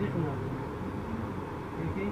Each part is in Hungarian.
biết không nào thì cái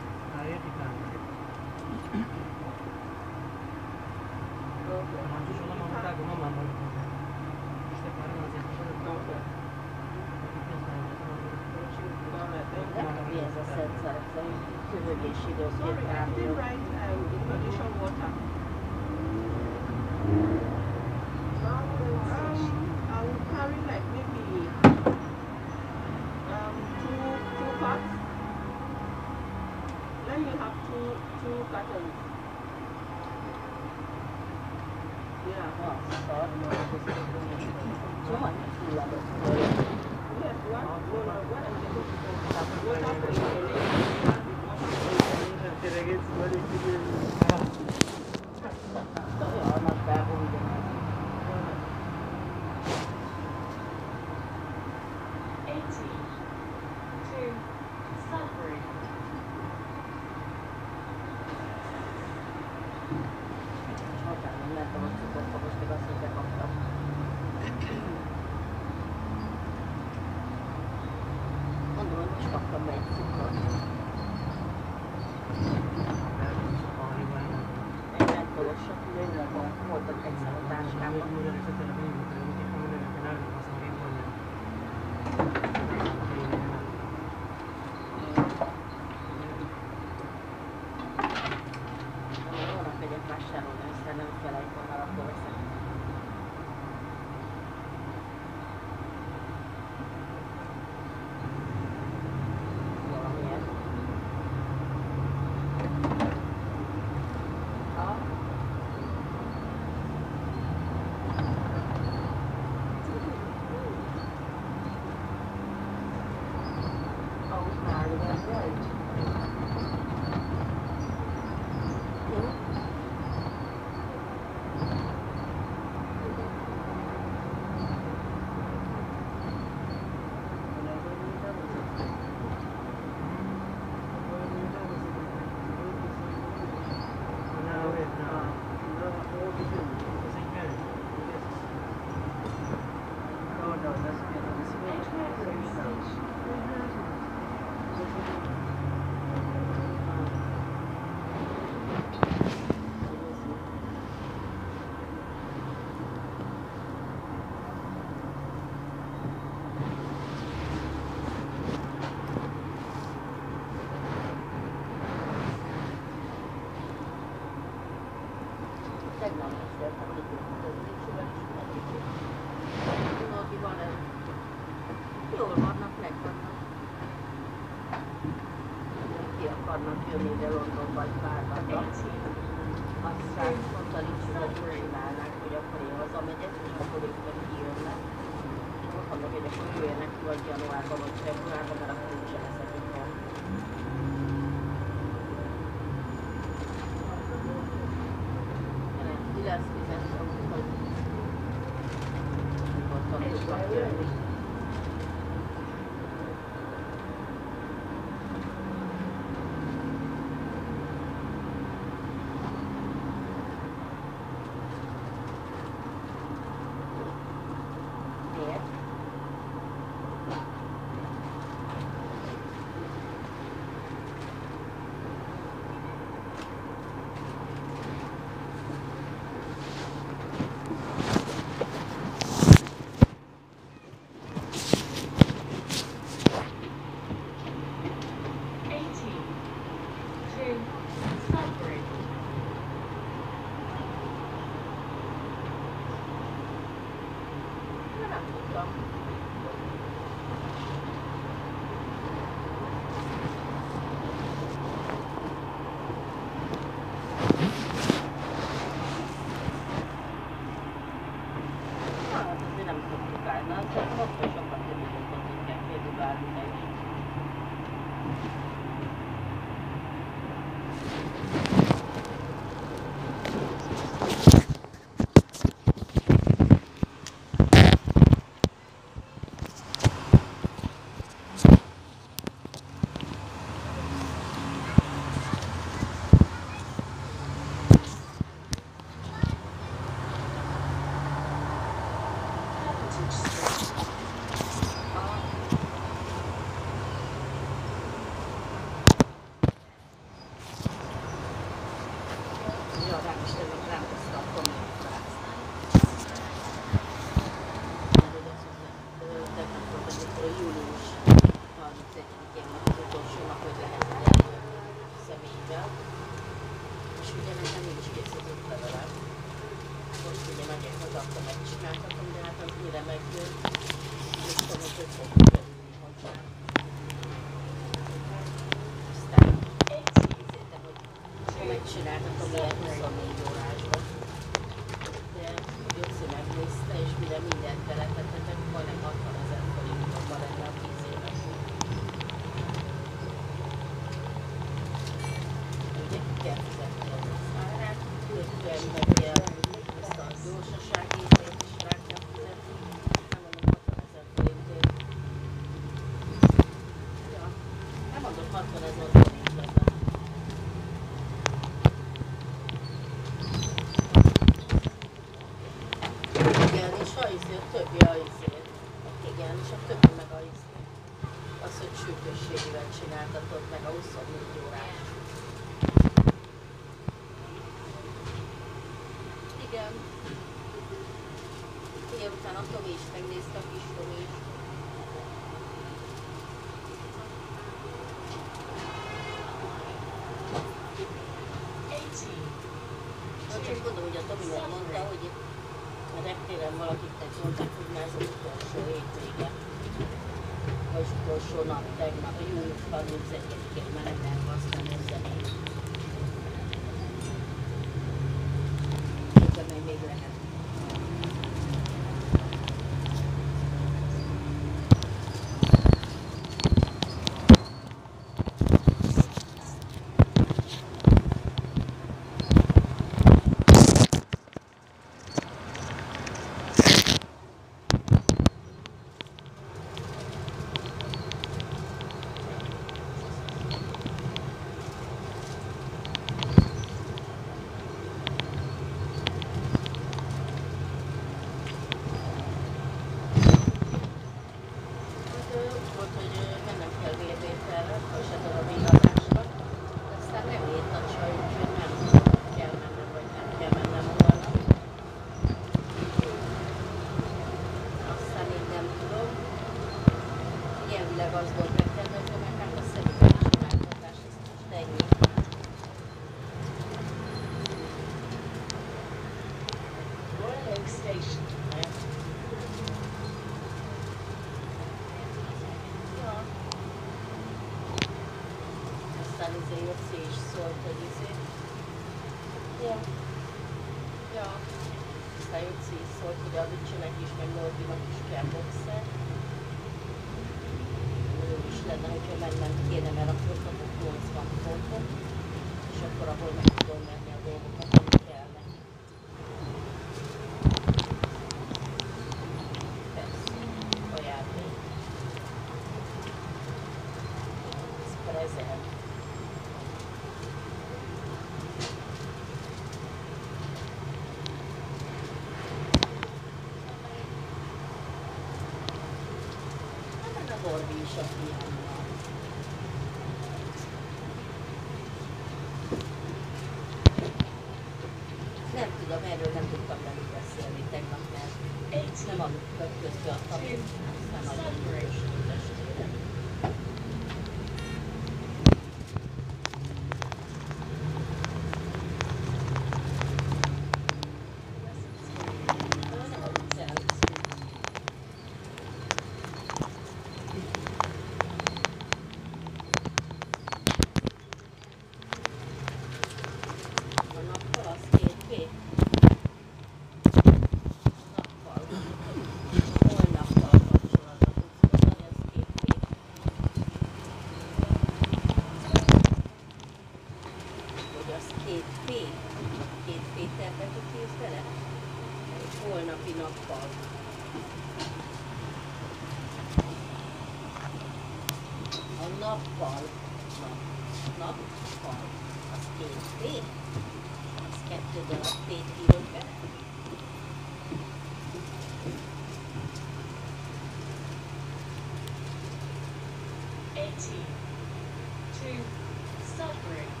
Right.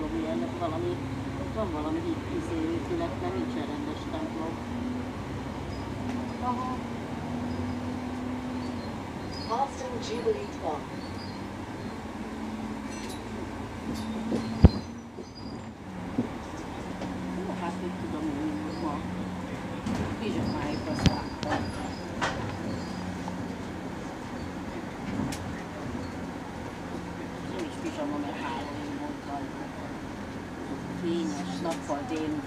templom ilyenek, valami, ott van valami izé épület, mert nincsen rendes templom. Aha. Boston Jubilee 15